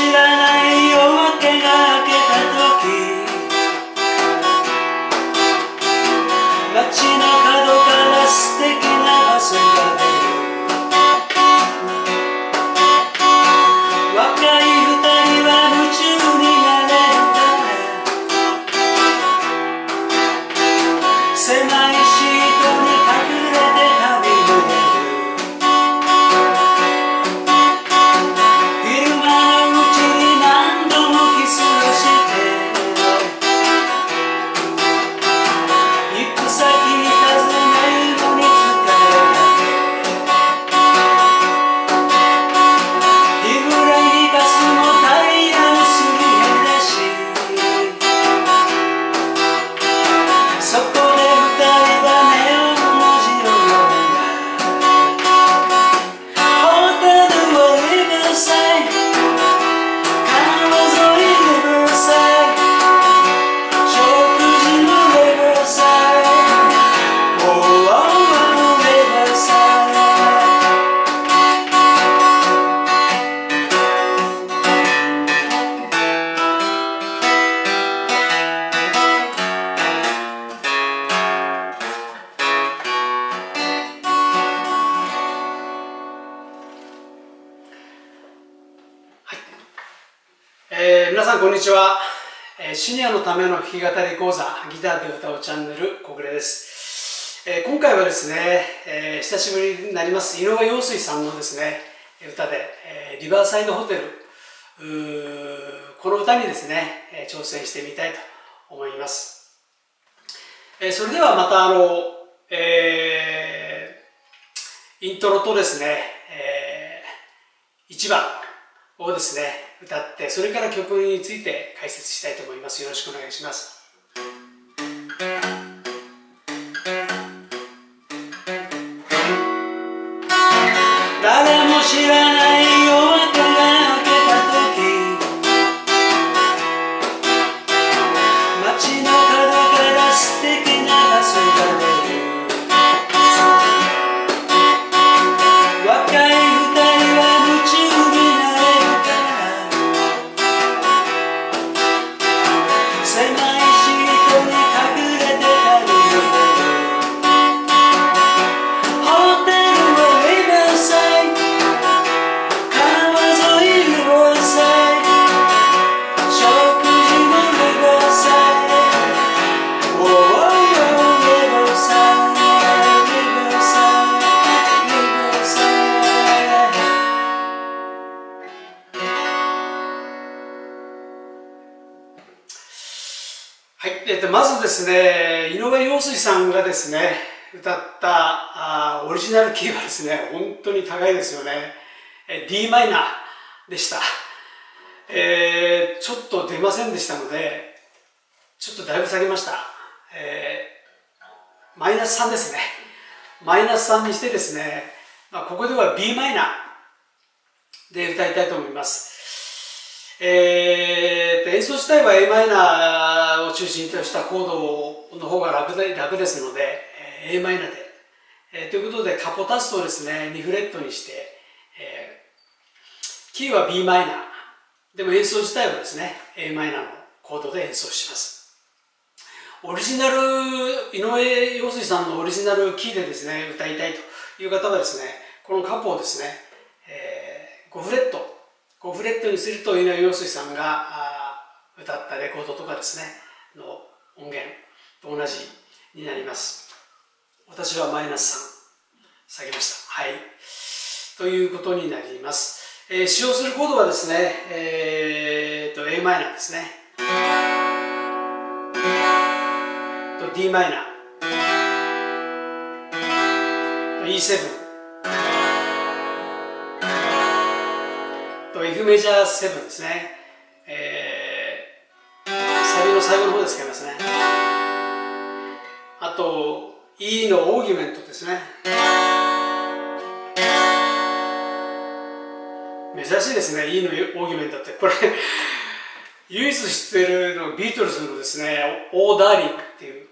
知にちは、えーシニアのための弾き語り講座ギターで歌うチャンネル小暮です、えー今回はですね、えー久しぶりになります井上陽水さんのですね歌で、えーリバーサイドホテルうーこの歌にですね、えー挑戦してみたいと思います、えーそれではまたあの、えーイントロとですね、え1番をですね歌ってそれから曲について解説したいと思います。よろしくお願いします。ずですね、井上陽水さんがですね、歌ったあオリジナルキーはですね、本当に高いですよね。え d マイナーでした。えーちょっと出ませんでしたので、ちょっとだいぶ下げました。えマイナス3ですね。マイナス3にしてですね、まあ、ここでは b マイナーで歌いたいと思います。えー演奏自体は a マイナーを中心としたコードの方が楽で楽ですので、えー a マイナーで、えーということでカポタストをですね2フレットにして、えーキーは b マイナー。でも演奏自体はですね a マイナーのコードで演奏します。オリジナル井上陽水さんのオリジナルキーでですね歌いたいという方はですねこのカポをですね、えー5フレット。5フレットにすると井上陽水さんがあ歌ったレコードとかですねの音源と同じになります。私はマイナス3下げました。はい。ということになります、えー使用するコードはですねえー、と a マイナーですね。と d マイナー。と E7 と F メジャー7ですね、えー、の最後の方で使いますねあと E のオーギュメントですね珍しいですね E のオーギュメントってこれ唯一知ってるのビートルズのですね「オーダーリー」っていう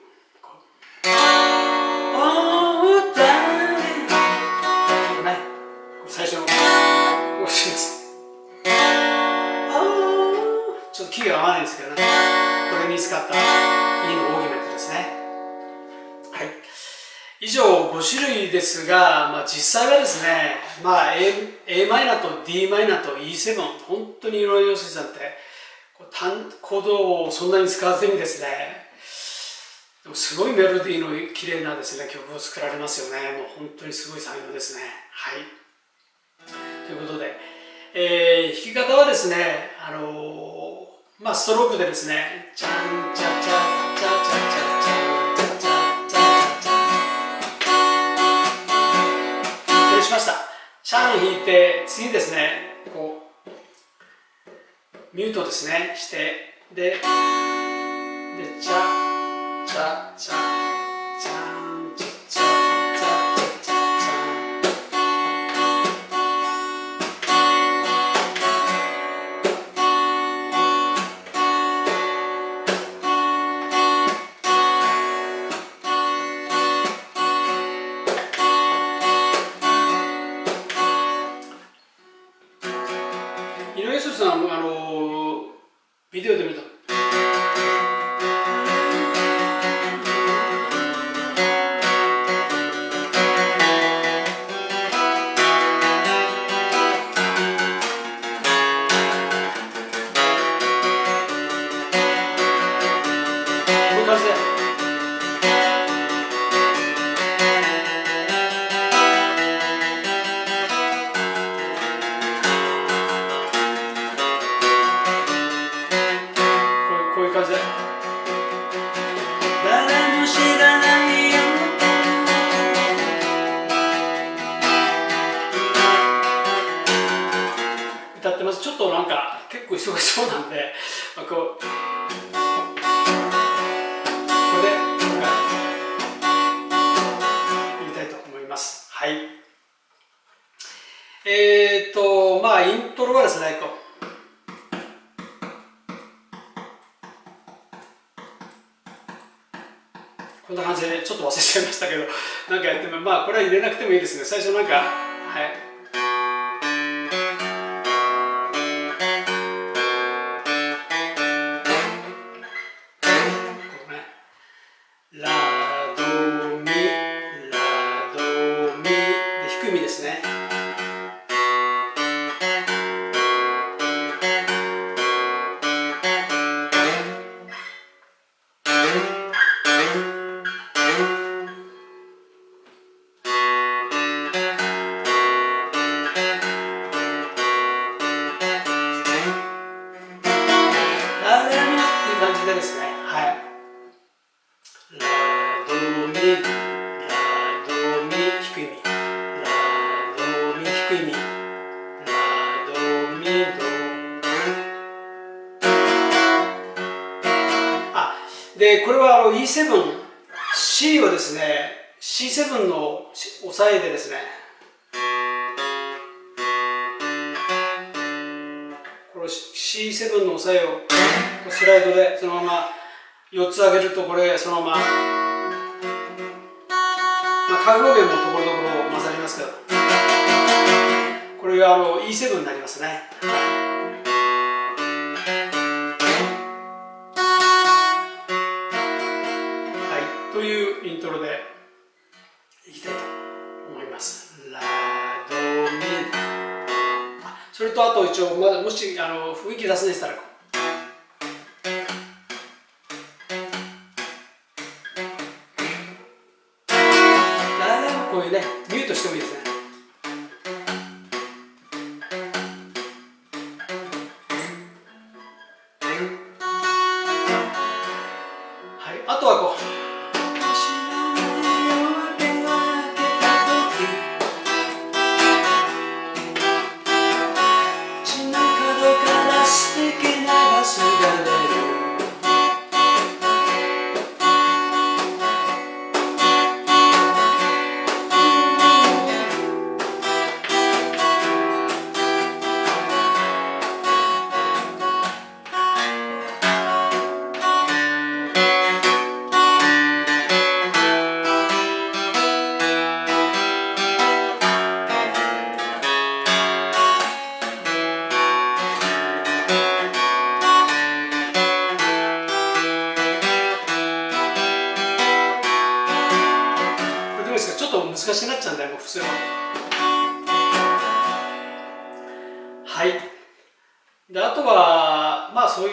以上5種類ですが、まあ、実際はですね、まあ、A, A マイナーと d マイナーと E7 本当にいろいろ水さんってコードをそんなに使わずにですねでもすごいメロディーの綺麗なですね曲を作られますよね。もう本当にすごい才能ですね。はい。ということで、えー、弾き方はですねあのー、まあストロークでですねチャンシャン弾いて次ですね。こうミュートですね。してででチャチャチャ。こんな感じでちょっと忘れちゃいましたけどなんかやってもまあこれは入れなくてもいいですね。最初なんかはい。で、これはあの E7、C はですね、C7 の押さえでですね、これ C7 の押さえをスライドでそのまま4つ上げるとこれそのまま、まあ、カグロ弦もところどころ混ざりますけど、これがあの E7 になりますね。と一応まだもしあの雰囲気出すんでしたらこういうねミュートしてもいいですね。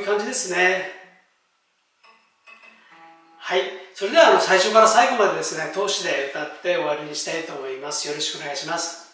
いう感じですね。はい。それではあの最初から最後までですね通しで歌って終わりにしたいと思います。よろしくお願いします。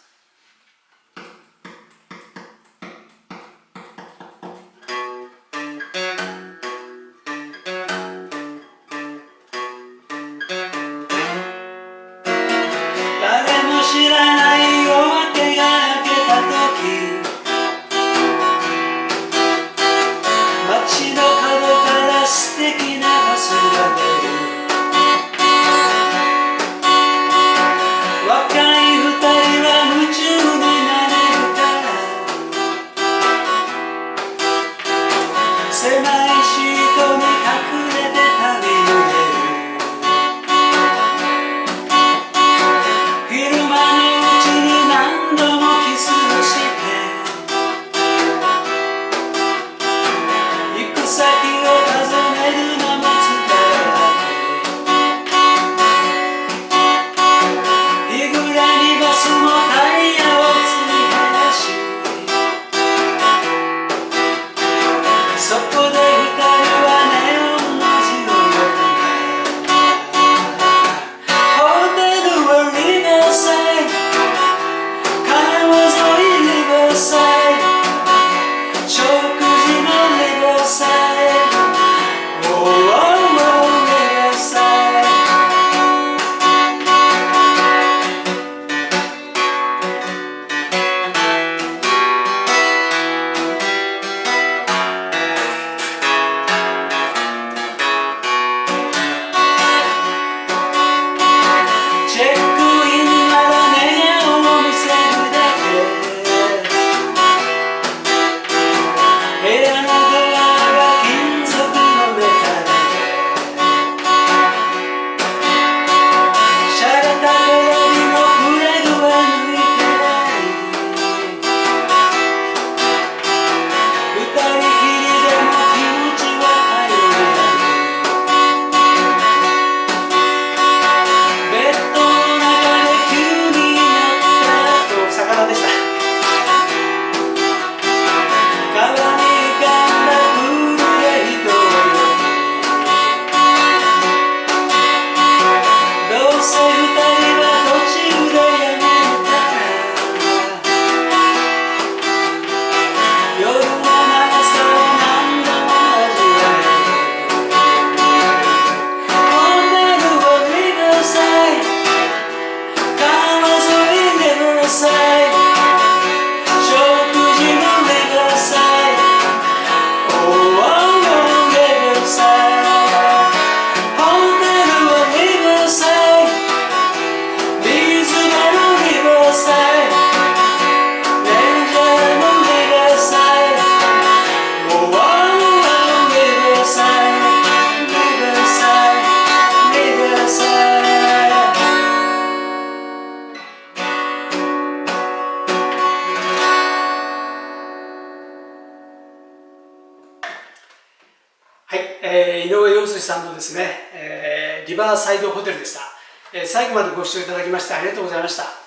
のですね、えー、リバーサイドホテルでした、えー、最後までご視聴いただきましてありがとうございました。